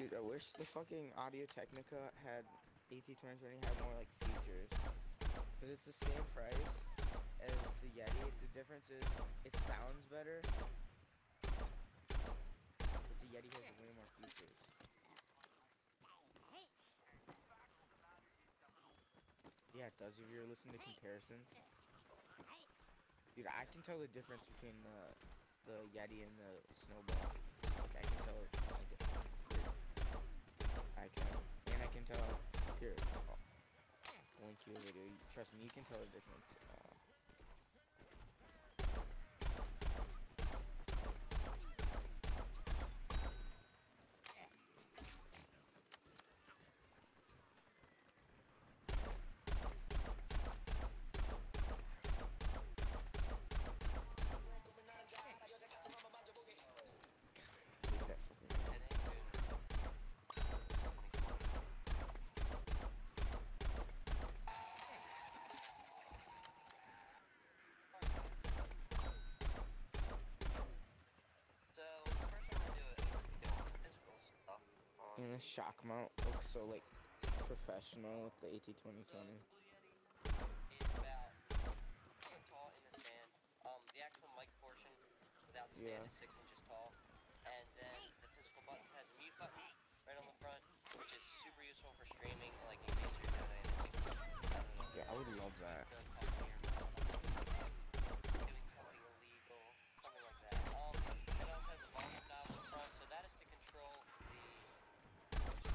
I wish the fucking Audio Technica had AT2020 had more like features. Cause it's the same price as the Yeti. The difference is it sounds better, but the Yeti has way more features. Yeah, it does. If you're listening to comparisons, dude, I can tell the difference between the the Yeti and the Snowball. Like, I can tell. I can, and I can tell. Here, link you a video. Trust me, you can tell the difference. Uh, that fucking- So, first I'm gonna do it, you know, physical stuff. On And the shock mount looks so like professional with the AT2020. So, the Blue Yeti is about foot tall in the stand. Um, the actual mic portion without the stand Yeah. is six inches tall. And then the physical buttons has a mute button right on the front, which is super useful for streaming, like in case you're doing anything. I don't know. Yeah, I would love that. to talk to your mom, doing something illegal, something like that. Um, it also has a volume knob in the front, so that is to control the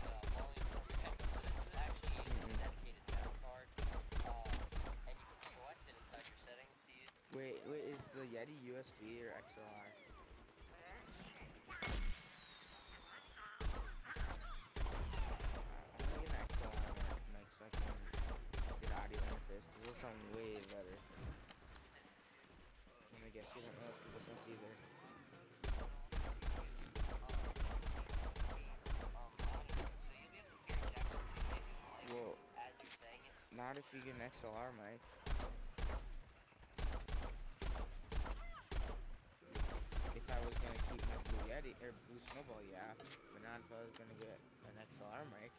uh, volume from your headphones. So this is actually a dedicated sound card, uh, and you can select it inside your settings to use. Wait, wait, is the Yeti USB or XLR? I'm gonna get an XLR mic so I can get audio like this, because it'll sound way better. I guess you don't notice the difference either. Well-. Not if you get an XLR mic. If I was gonna keep my Blue Yeti or Blue Snowball, yeah, but not if I was gonna get an XLR mic.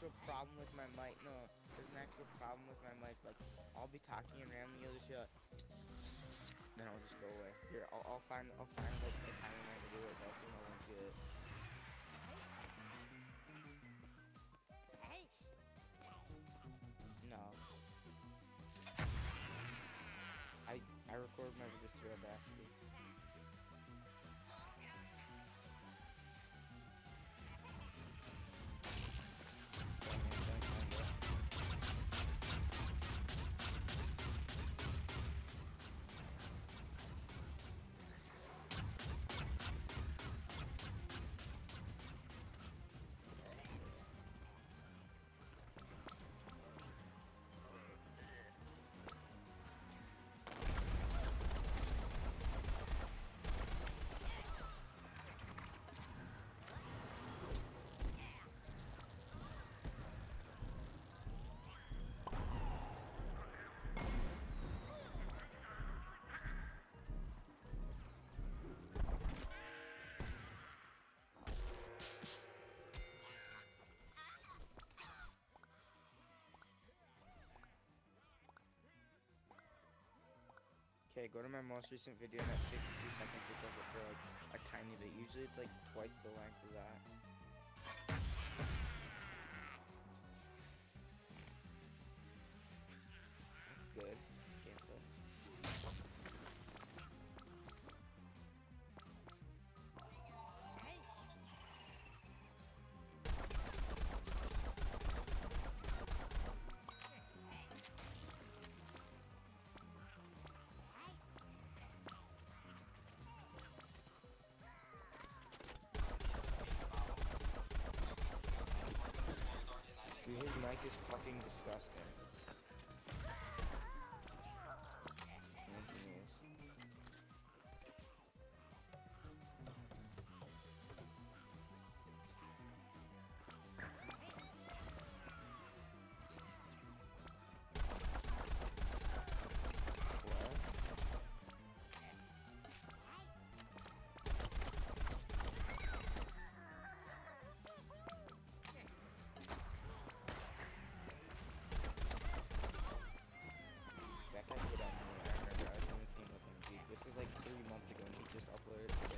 Actual problem with my mic. No, there's an actual problem with my mic. Like, I'll be talking and randomly you'll just hear like, then I'll just go away. Here, I'll, I'll find, I'll find like the timing when to do it. Else you won't get it. No. I I record my videos through Audacity. Okay, go to my most recent video and at 52 seconds it does it for like a tiny bit. Usually it's like twice the length of that. That's good. Mic is fucking disgusting. it.